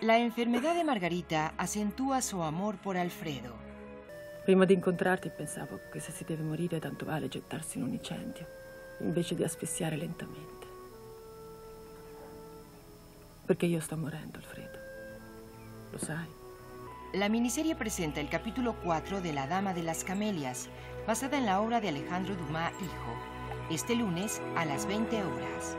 La enfermedad de Margarita acentúa su amor por Alfredo. Prima di incontrarti pensavo che se si deve morire tanto vale gettarsi in un incendio, invece di asfissiare lentamente. Perché io sto morendo, Alfredo. Lo sai? La miniserie presenta el capítulo 4 de La Dama de las Camelias, basada en la obra de Alejandro Dumas Hijo, este lunes a las 20 horas.